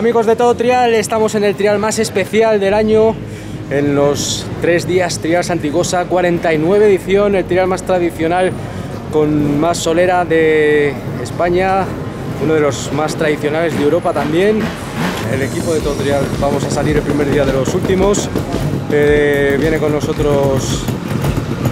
amigos de Todo Trial, estamos en el trial más especial del año, en los tres días Trial Santigosa, 49 edición, el trial más tradicional con más solera de España, uno de los más tradicionales de Europa también. El equipo de Todo Trial, vamos a salir el primer día de los últimos. Eh, viene con nosotros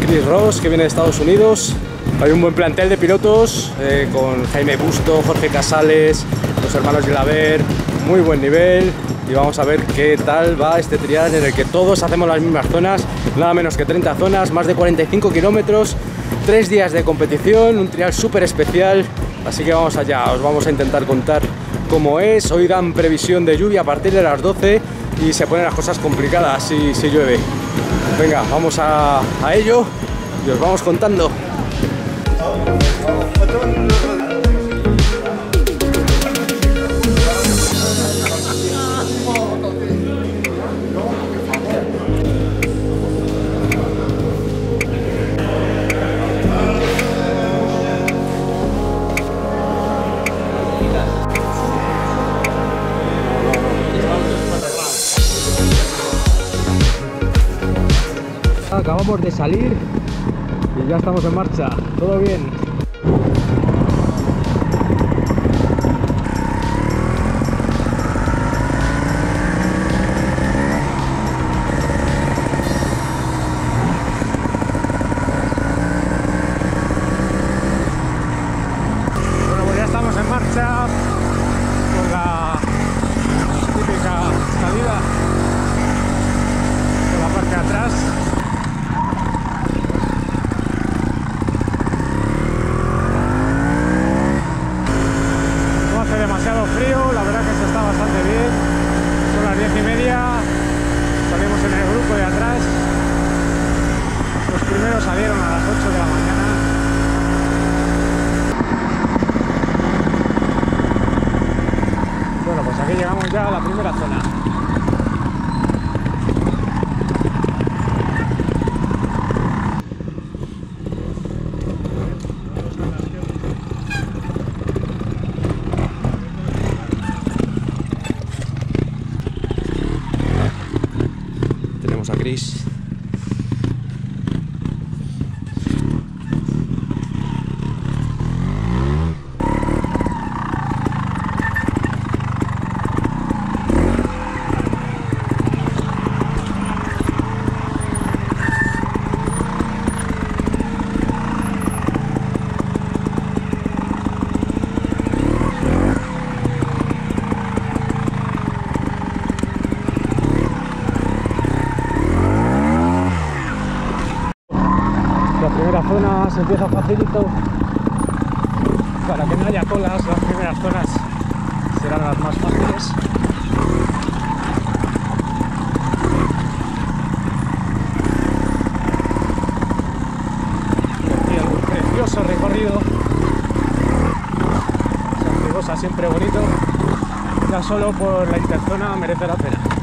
Chris Ross, que viene de Estados Unidos. Hay un buen plantel de pilotos eh, con Jaime Busto, Jorge Casales, los hermanos Gilaver, muy buen nivel y vamos a ver qué tal va este trial en el que todos hacemos las mismas zonas, nada menos que 30 zonas, más de 45 kilómetros, tres días de competición, un trial súper especial, así que vamos allá, os vamos a intentar contar cómo es, hoy dan previsión de lluvia a partir de las 12 y se ponen las cosas complicadas si, si llueve. Venga, vamos a ello y os vamos contando. Acabamos de salir y ya estamos en marcha. Todo bien. Bueno, pues ya estamos en marcha con la típica salida por la parte de atrás. No hace demasiado frío, la verdad que se está bastante bien. Son las diez y media, salimos en el grupo de atrás. Los primeros salieron a las 8 de la mañana. Bueno, pues aquí llegamos ya a la primera zona. Tenemos a Chris. La primera zona se empieza facilito para que no haya colas. Las primeras zonas serán las más fáciles. Y aquí un precioso recorrido. Santiagosa siempre bonito. Ya solo por la interzona merece la pena.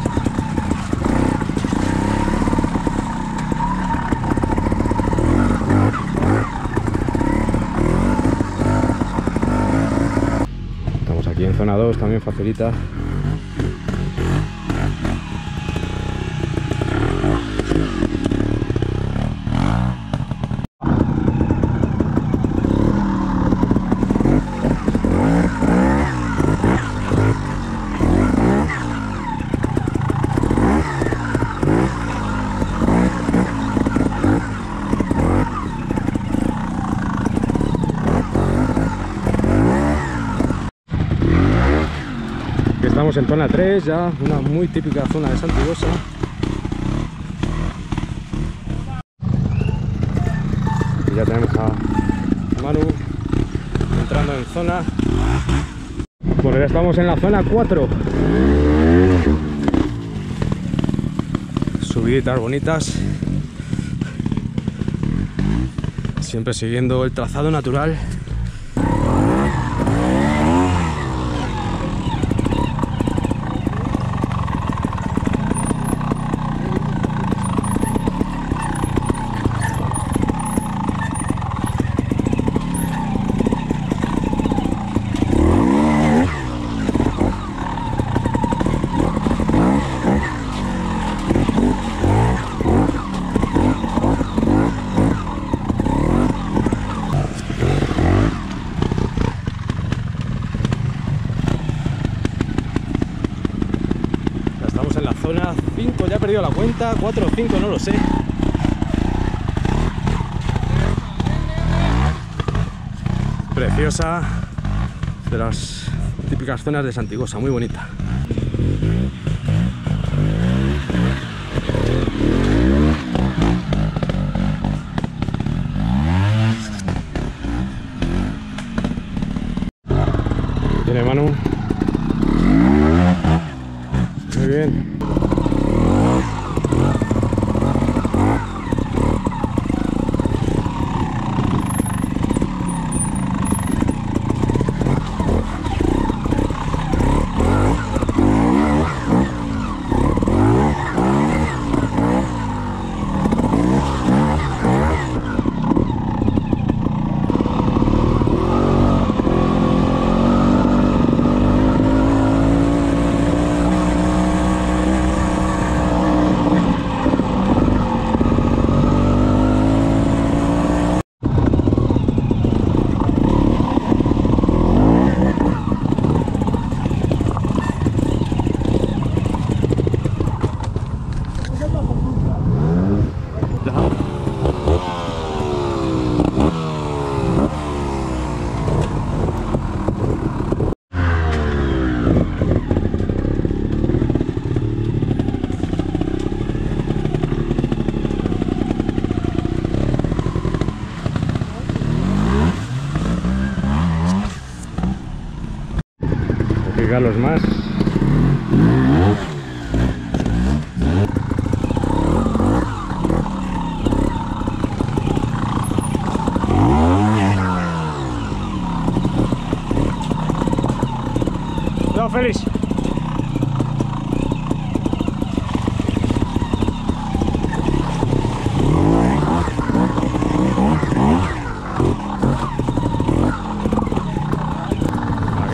Zona 2, también facilita. Estamos en zona 3 ya, una muy típica zona de Santigosa. Y ya tenemos a Manu entrando en zona. Bueno, ya estamos en la zona 4. Subiditas bonitas. Siempre siguiendo el trazado natural. Cuenta, 4 o 5, no lo sé. Preciosa, de las típicas zonas de Santigosa, muy bonita. Tiene mano. Muy bien. Los más. No, Félix.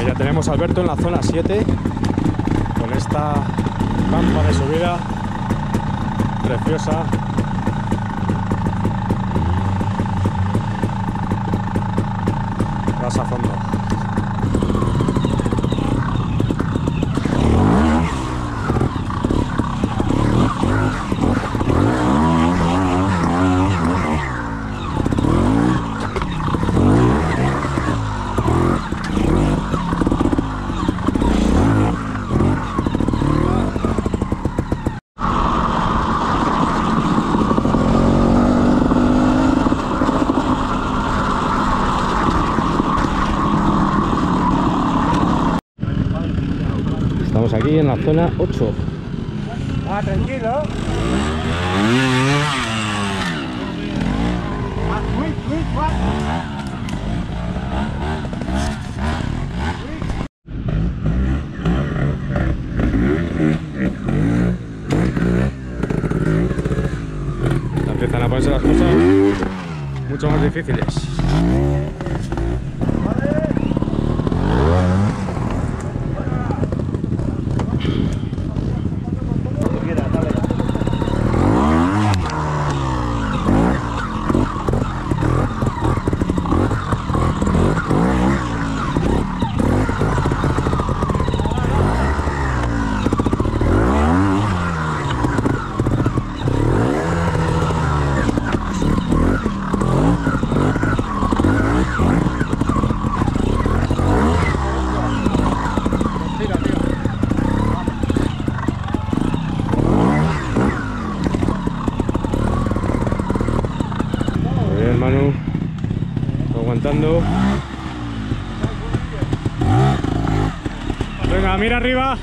Ya tenemos a Alberto en la zona 7 con esta rampa de subida preciosa. Vas a fondo. Estamos aquí en la zona 8. Ah, tranquilo. Empiezan a ponerse las cosas mucho más difíciles. Mira, dale. Muy bien, Manu. Venga, mira arriba.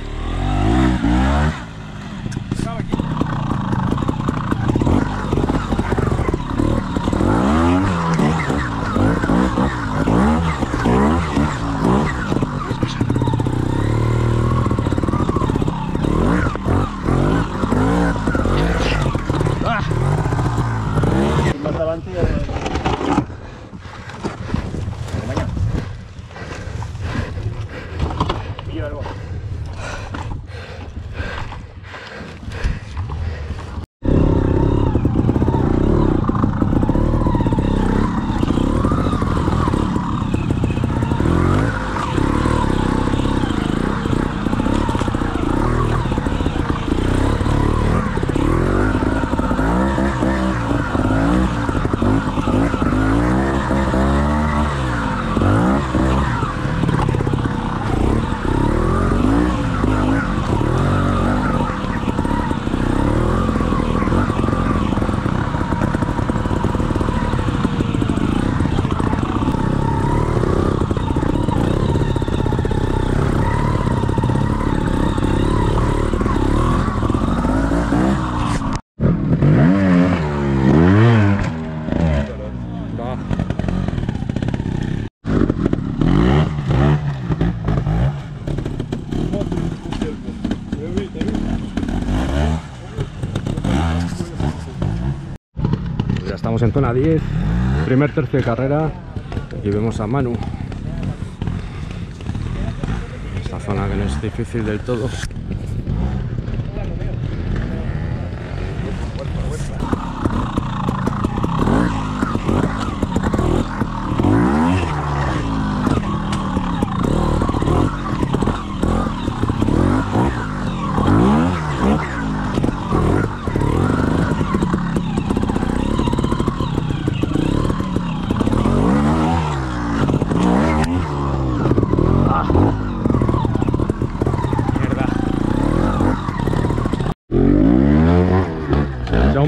Estamos en zona 10, primer tercio de carrera. Aquí vemos a Manu. Esta zona que no es difícil del todo.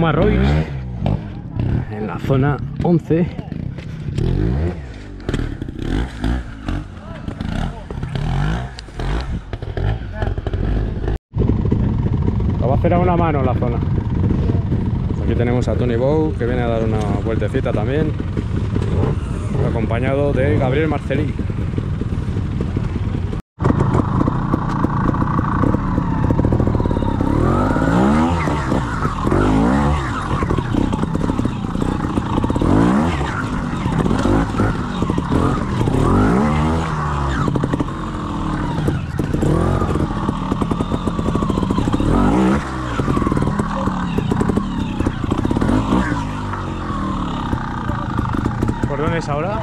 Roig en la zona 11 Lo va a hacer a una mano la zona. Aquí tenemos a Tony Bow que viene a dar una vueltecita también. Acompañado de Gabriel Marcelí ¿Por dónde es ahora?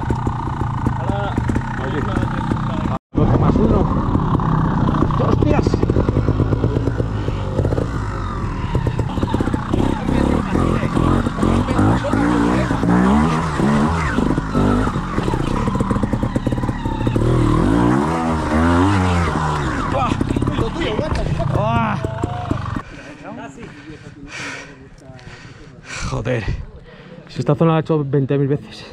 Ahora, Oye. 12 más 1. ¡Hostias! ¡Ah! Joder. Si esta zona la he hecho 20.000 veces.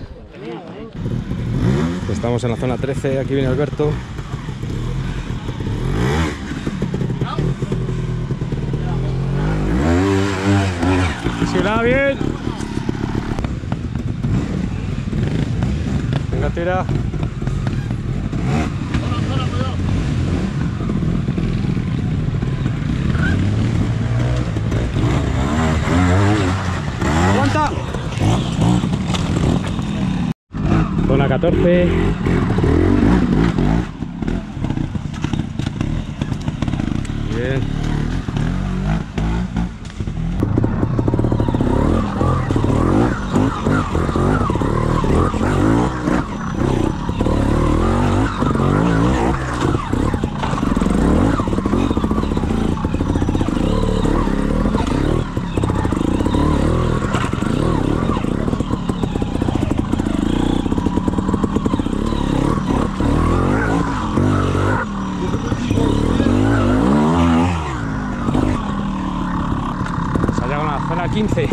Estamos en la zona 13, aquí viene Alberto. Si la bien. Venga, tira. Zona 14. Bien. Se ha llegado a la zona 15.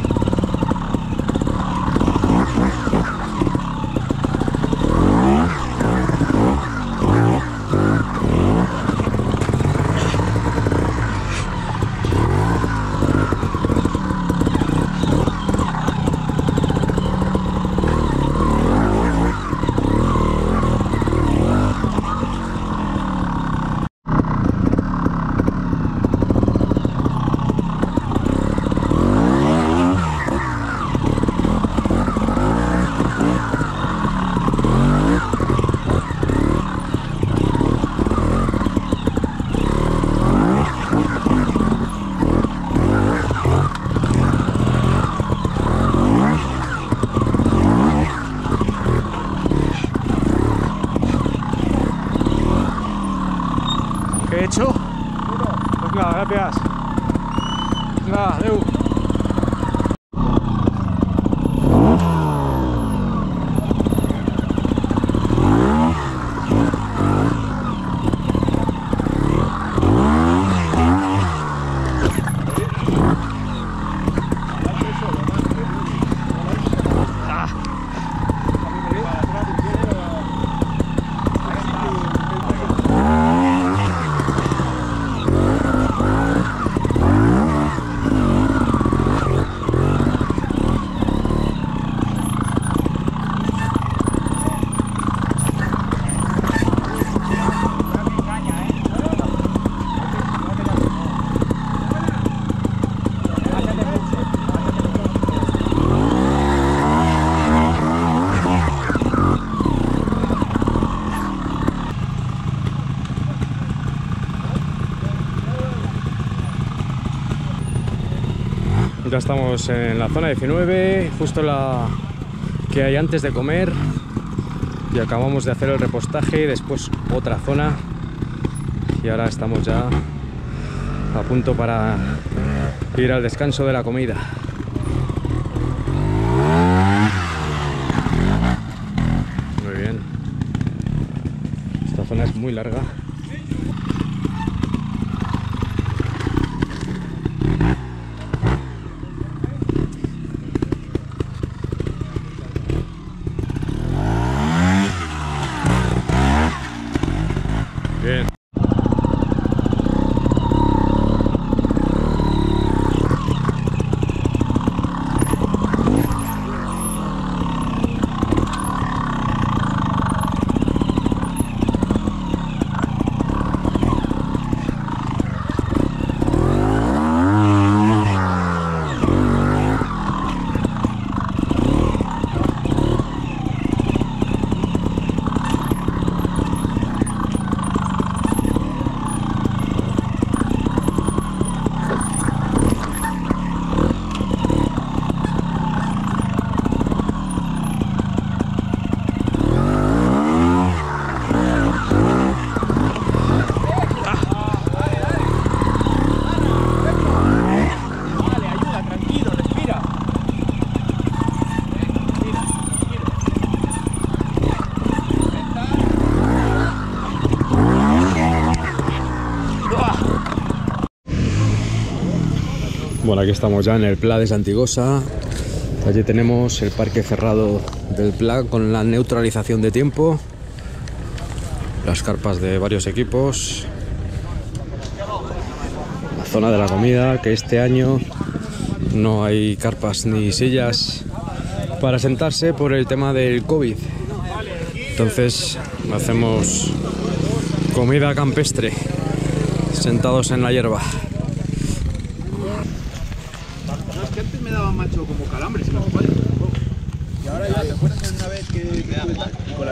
¿Qué he hecho? Venga, gracias. Estamos en la zona 19, justo la que hay antes de comer. Y acabamos de hacer el repostaje, después otra zona. Y ahora estamos ya a punto para ir al descanso de la comida. Muy bien. Esta zona es muy larga. Bien. Vale, ayuda, tranquilo, respira. Bueno, aquí estamos ya en el Pla de Santigosa. Allí tenemos el parque cerrado del Pla con la neutralización de tiempo. Las carpas de varios equipos. La zona de la comida, que este año no hay carpas ni sillas para sentarse por el tema del COVID. Entonces hacemos comida campestre, sentados en la hierba. No, es que antes me daban macho como calambres en la espalda. Y ahora ya, ¿te acuerdas una vez que, que tuve tal? Con la-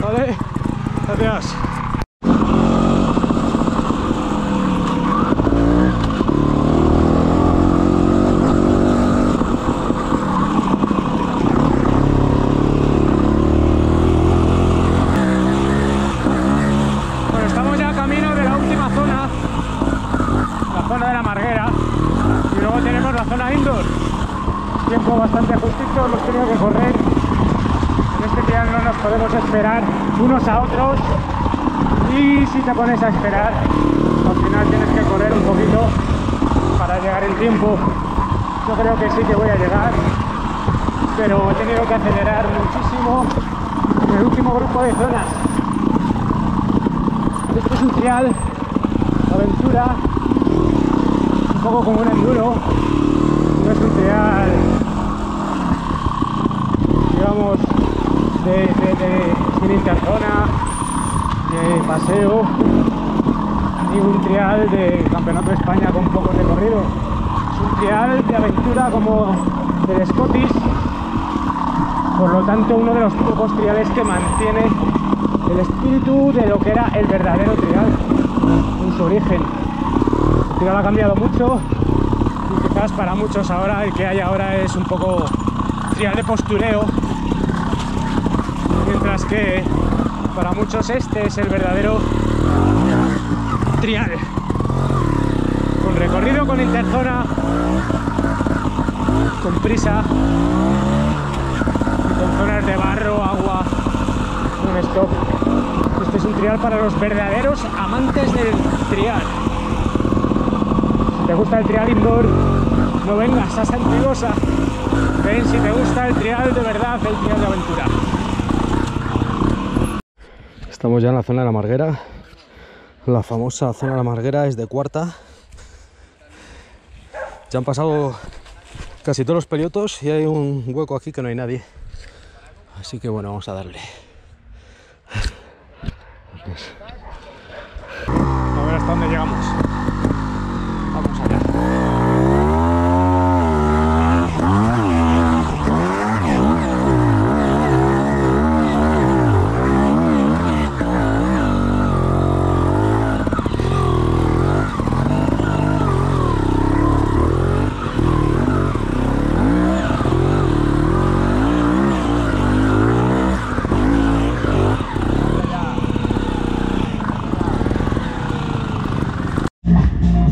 Vale, gracias. Bueno, estamos ya camino de la última zona, la zona de la Marguera, y luego tenemos la zona indoor. Tiempo bastante justito, hemos tenido que correr. En este día no nos podemos esperar unos a otros. y si te pones a esperar al final tienes que correr un poquito para llegar en tiempo. Yo creo que sí que voy a llegar pero he tenido que acelerar muchísimo en el último grupo de zonas. Esto es un trial aventura un poco como un enduro no es un trial. Digamos, de, de, de sin interzona, de paseo, ni un trial de Campeonato de España con poco recorrido. Es un trial de aventura como del Scottish, por lo tanto uno de los pocos triales que mantiene el espíritu de lo que era el verdadero trial en su origen. El trial ha cambiado mucho y quizás para muchos ahora el que hay ahora es un poco trial de postureo mientras que para muchos este es el verdadero trial con recorrido con interzona con prisa con zonas de barro, agua, un stop. Este es un trial para los verdaderos amantes del trial. Si te gusta el trial indoor, no vengas a Santigosa. Ven si te gusta el trial de verdad, el trial de aventura. Estamos ya en la zona de la Marguera. La famosa zona de la Marguera es de cuarta. Ya han pasado casi todos los peliotos y hay un hueco aquí que no hay nadie. Así que bueno, vamos a darle. A ver hasta dónde llegamos. Vamos allá.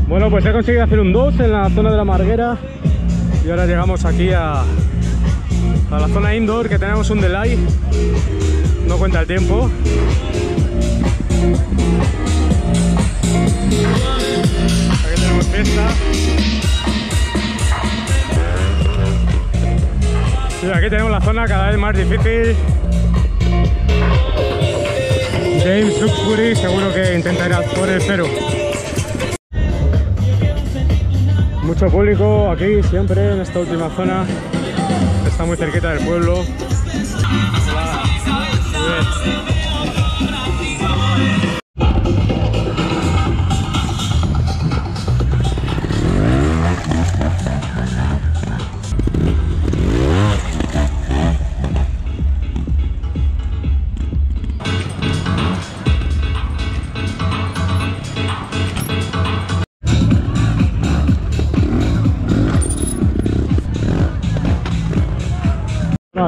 Bueno, pues he conseguido hacer un 2 en la zona de la Marguera y ahora llegamos aquí a, a la zona indoor que tenemos un delay. No cuenta el tiempo. Aquí tenemos fiesta. Y aquí tenemos la zona cada vez más difícil. James Luxbury seguro que intentará por el cero. Mucho público aquí siempre en esta última zona. Está muy cerquita del pueblo.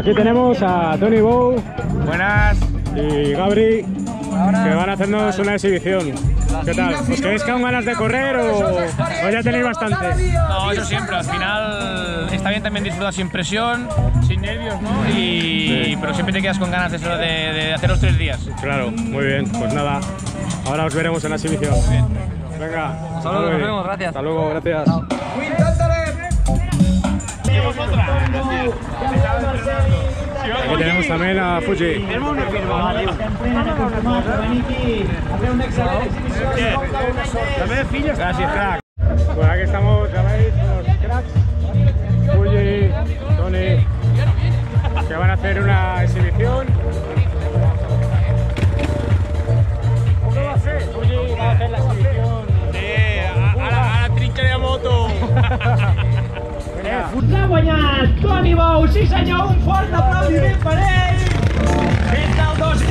Aquí tenemos a Tony Bow Buenas. y Gabri que van a hacernos una exhibición. ¿Qué tal? ¿Os quedáis con ganas de correr o, o ya tenéis bastante? No, eso siempre. Al final está bien también disfrutar sin presión, sin nervios, ¿no? Y, Sí. Pero siempre te quedas con ganas de, eso, de, de hacer los tres días. Claro, muy bien. Pues nada, ahora os veremos en la exhibición. Venga. Hasta luego, nos vemos, gracias. Hasta luego, gracias. Aquí tenemos también a Fuji. Gracias, crack. Pues aquí estamos, ya veis, los cracks. Fuji, Tony, que van a hacer una exhibición. L'ha guanyat Toni Bou, sí senyor, un fort aplaudiment per ell! Des del 2007,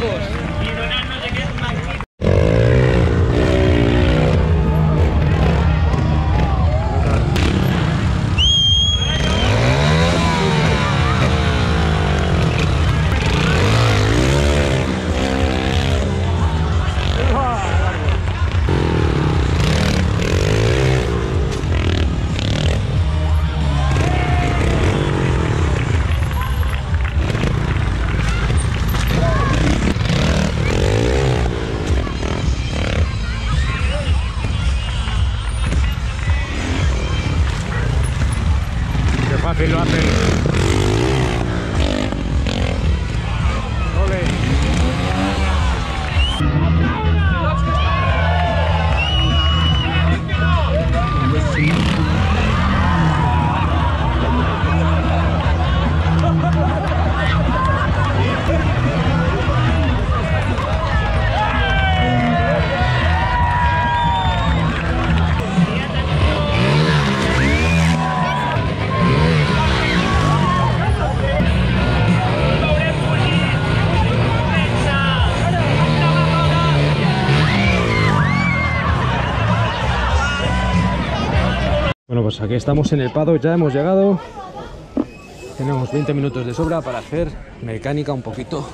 good. Pues aquí estamos en el Pado, ya hemos llegado. Tenemos 20 minutos de sobra para hacer mecánica un poquito.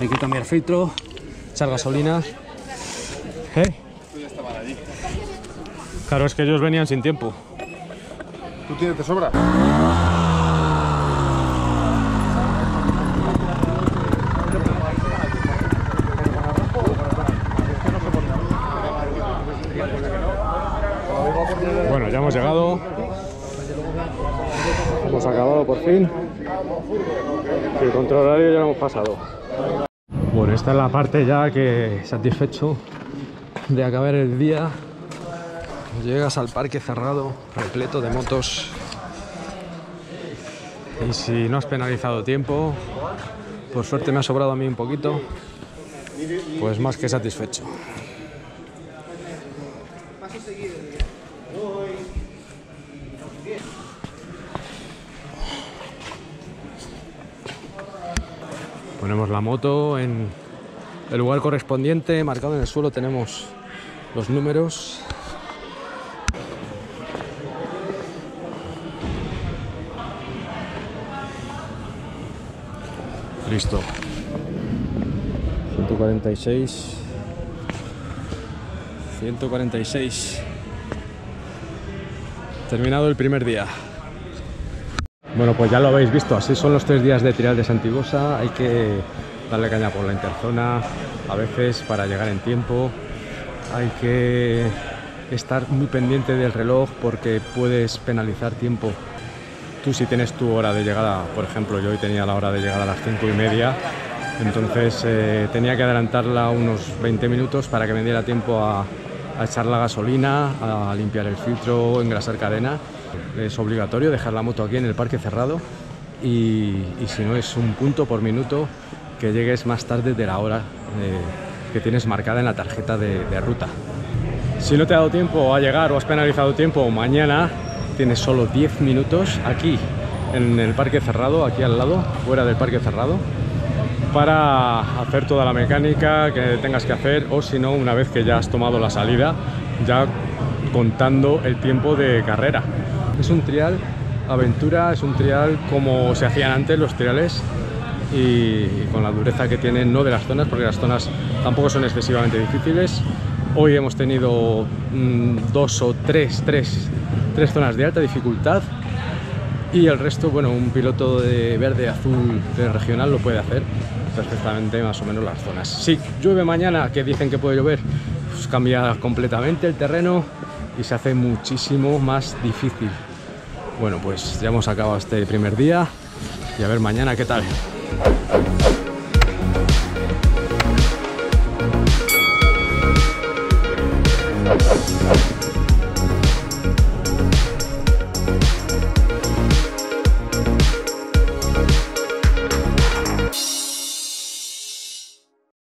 Hay que cambiar filtro, echar gasolina. ¿Eh? Claro, es que ellos venían sin tiempo. ¿Tú tienes de sobra? Bueno, ya hemos llegado. Hemos acabado por fin. El control horario ya lo hemos Bueno, esta es la parte ya que satisfecho de acabar el día. Llegas al parque cerrado, repleto de motos. Y si no has penalizado tiempo, por suerte me ha sobrado a mí un poquito, pues más que satisfecho. Ponemos la moto en el lugar correspondiente, marcado en el suelo tenemos los números. Listo. 146. 146. Terminado el primer día. Bueno, pues ya lo habéis visto, así son los tres días de trial de Santigosa. Hay que darle caña por la interzona, a veces para llegar en tiempo. Hay que estar muy pendiente del reloj porque puedes penalizar tiempo. Tú si tienes tu hora de llegada, por ejemplo, yo hoy tenía la hora de llegada a las cinco y media, entonces eh, tenía que adelantarla unos 20 minutos para que me diera tiempo a, a echar la gasolina, a limpiar el filtro, engrasar cadena. Es obligatorio dejar la moto aquí en el parque cerrado y, si no es un punto por minuto que llegues más tarde de la hora eh, que tienes marcada en la tarjeta de, de ruta. Si no te ha dado tiempo a llegar o has penalizado tiempo, mañana tienes solo 10 minutos aquí en el parque cerrado, aquí al lado, fuera del parque cerrado, para hacer toda la mecánica que tengas que hacer o si no, una vez que ya has tomado la salida, ya contando el tiempo de carrera. Es un trial aventura, es un trial como se hacían antes los triales y, con la dureza que tienen, no de las zonas, porque las zonas tampoco son excesivamente difíciles. Hoy hemos tenido mm, dos o tres, tres, tres zonas de alta dificultad y el resto, bueno, un piloto de verde, azul, regional lo puede hacer perfectamente más o menos las zonas. Si llueve mañana, que dicen que puede llover, pues cambia completamente el terreno y se hace muchísimo más difícil. Bueno, pues ya hemos acabado este primer día y a ver mañana qué tal.